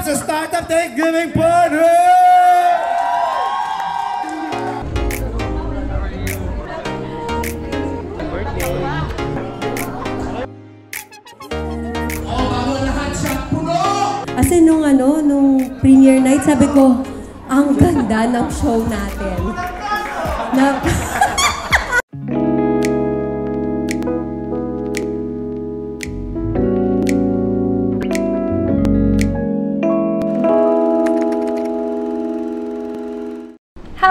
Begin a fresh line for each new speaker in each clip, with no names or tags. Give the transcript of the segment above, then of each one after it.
Welcome sa Startup Thanksgiving Party!
Kasi nung ano, nung premiere night, sabi ko, ang ganda ng show natin. Na,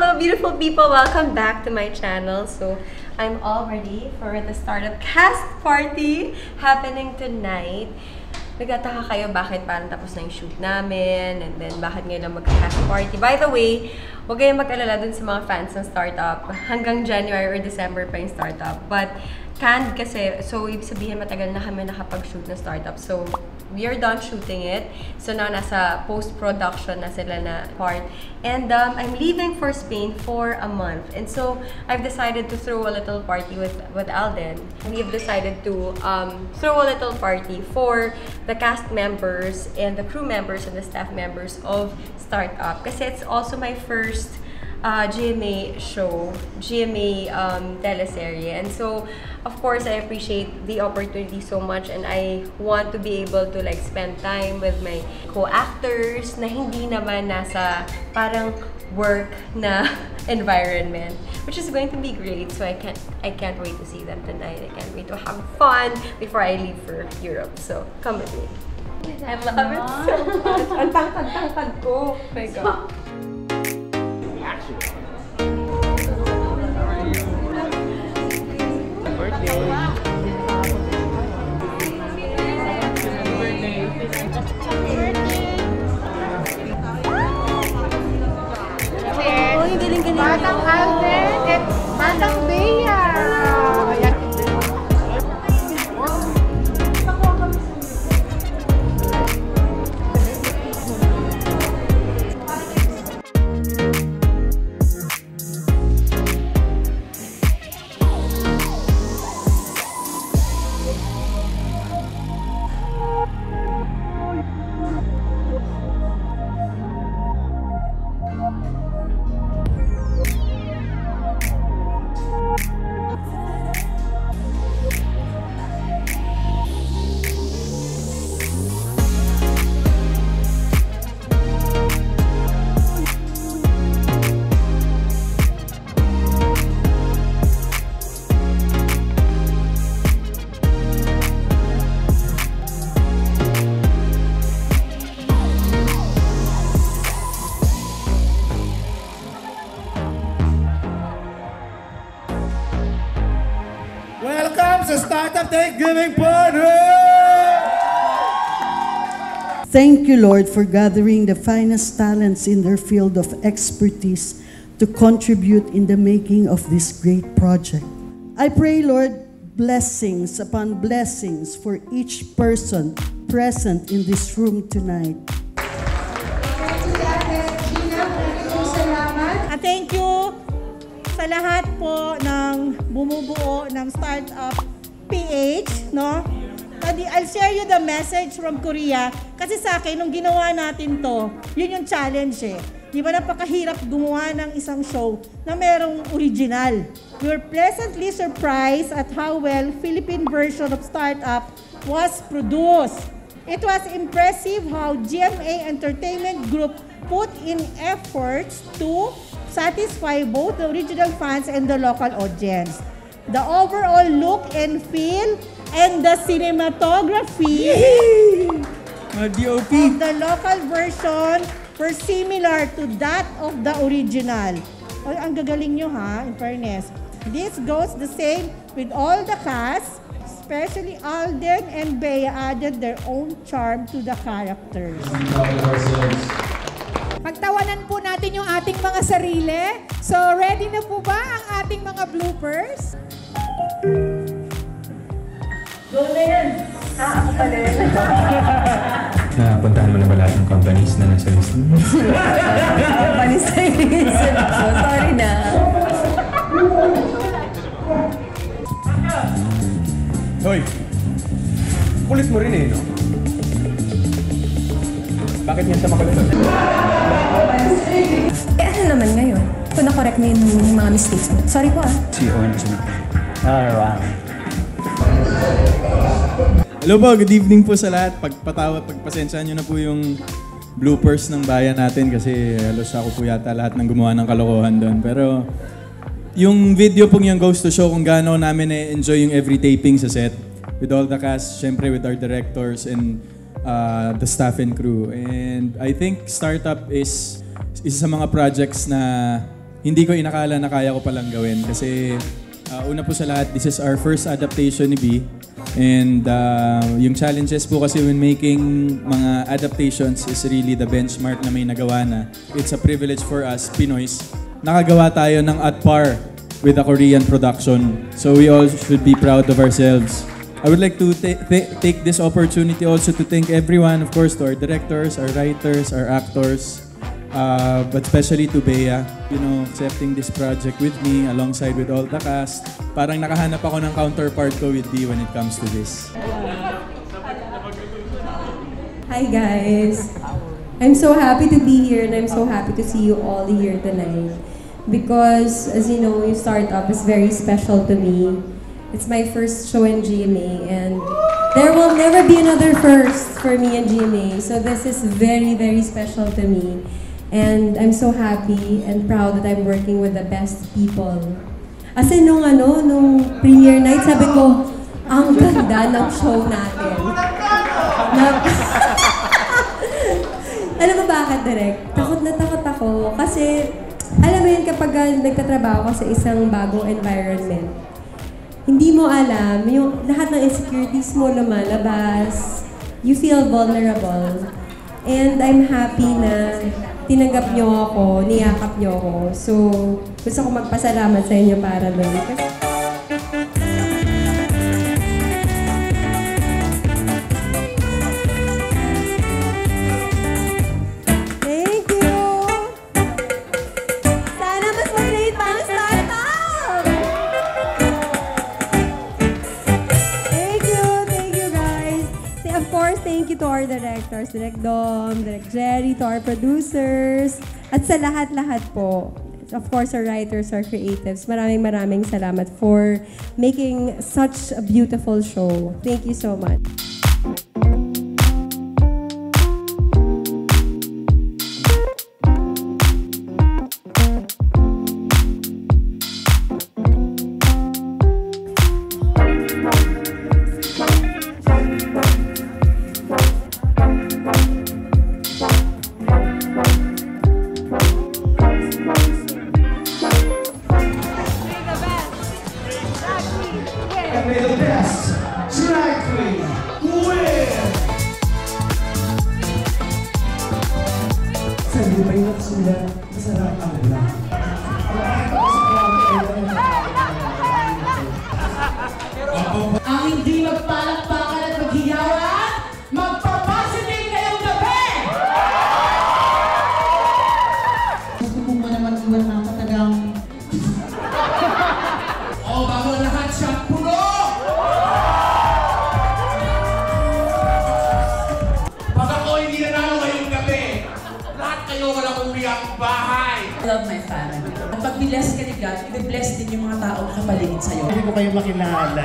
Hello, beautiful people! Welcome back to my channel. So, I'm all ready for the startup cast party happening tonight. Nagtataka kayo bakit parang tapos na yung shoot namin and then bakit ngayon lang magka-cast party. By the way, huwag kayong mag-alala dun sa mga fans ng startup. Hanggang January or December pa yung startup. But canned kasi, so ibig sabihin matagal na kami nakapag-shoot ng startup. So, we are done shooting it. So now nasa post-production na sila na part. And um, I'm leaving for Spain for a month. And so I've decided to throw a little party with, with Alden. We've decided to um, throw a little party for the cast members and the crew members and the staff members of Startup. Kasi it's also my first uh, GMA show, GMA um, teleserye. And so, of course, I appreciate the opportunity so much and I want to be able to like spend time with my co-actors na hindi naman nasa parang work na environment which is going to be great. So I can't I can't wait to see them tonight. I can't wait to have fun before I leave for Europe. So come with me. I love it so much. Ang tangkad-tangkad ko. Oh my god Oh,
Thanksgiving Party!
Thank you, Lord, for gathering the finest talents in their field of expertise to contribute in the making of this great project. I pray, Lord, blessings upon blessings for each person present in this room tonight.
Thank you sa lahat po ng bumubuo ng Startup PH, no? Adi- I'll share you the message from Korea. Kasi sa akin, nung ginawa natin to, yun yung challenge eh. Di ba napakahirap gumawa ng isang show na merong original. We were pleasantly surprised at how well Philippine version of Startup was produced. It was impressive how GMA Entertainment Group put in efforts to satisfy both the original fans and the local audience. The overall look and feel and the cinematography
DOP!
of the local version were similar to that of the original. Oh, ang gagaling nyo ha, in fairness. This goes the same with all the cast, especially Alden and Bea added their own charm to the characters.
Pagtawanan po natin yung ating mga sarili. So, ready na po ba ang ating mga bloopers?
Napuntahan mo na ba lahat ng companies na nasa list mo?
Panis na yung isip ko. Sorry na.
Hoy! Kulit mo rin eh, no?
Bakit yan sa makulit?
Eh ano naman ngayon? Kung na-correct mo yung, mga mistakes mo. Sorry po ah.
Si Owen Hello po, good evening po sa lahat. Pagpatawa, pagpasensya nyo na po yung bloopers ng bayan natin kasi halos ako po yata lahat ng gumawa ng kalokohan doon. Pero yung video pong yung goes to show kung gaano namin na-enjoy yung every taping sa set with all the cast, syempre with our directors and uh, the staff and crew. And I think Startup is isa sa mga projects na hindi ko inakala na kaya ko palang gawin kasi uh, una po sa lahat, this is our first adaptation ni B. And uh, yung challenges po kasi when making mga adaptations is really the benchmark na may nagawa na. It's a privilege for us, Pinoys. Nakagawa tayo ng at par with a Korean production. So we all should be proud of ourselves. I would like to ta- ta- take this opportunity also to thank everyone, of course, to our directors, our writers, our actors, uh, but especially to Bea, you know, accepting this project with me alongside with all the cast. Parang nakahanap ako ng counterpart ko with D when it comes to this.
Hi guys! I'm so happy to be here and I'm so happy to see you all here tonight. Because, as you know, yung startup is very special to me. It's my first show in GMA and there will never be another first for me in GMA. So this is very, very special to me. And I'm so happy and proud that I'm working with the best people. As in, nung ano, nung premiere night, sabi ko, ang ganda ng show natin. Na- alam mo bakit, Direk? Takot na takot ako. Kasi, alam mo yun, kapag ah, nagtatrabaho ka sa isang bagong environment, hindi mo alam, yung lahat ng insecurities mo lumalabas, you feel vulnerable. And I'm happy na tinanggap niyo ako, niyakap niyo ako. So, gusto ko magpasalamat sa inyo para doon. Kasi, our directors, Direk Dom, Direk Jerry, to our producers, at sa lahat-lahat po. Of course, our writers, our creatives. Maraming maraming salamat for making such a beautiful show. Thank you so much.
Ang
hindi ang bahay!
I love my family. At pag bless ka ni God, i-bless din yung mga tao nakapaligid sa'yo.
Hindi ko kayo makilala.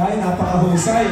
Ay, napakahusay.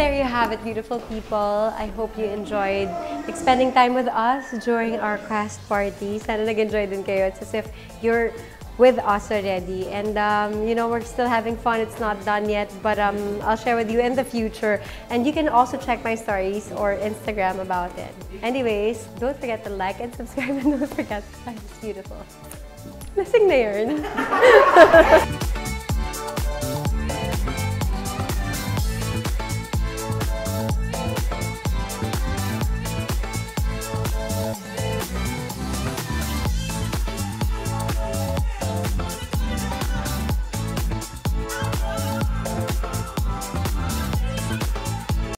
There you have it, beautiful people. I hope you enjoyed spending time with us during our cast party. Sana nag-enjoy din kayo. It's as if you're with us already. And, um, you know, we're still having fun. It's not done yet, but um, I'll share with you in the future. And you can also check my stories or Instagram about it. Anyways, don't forget to like and subscribe and don't forget to find beautiful. Lasing na.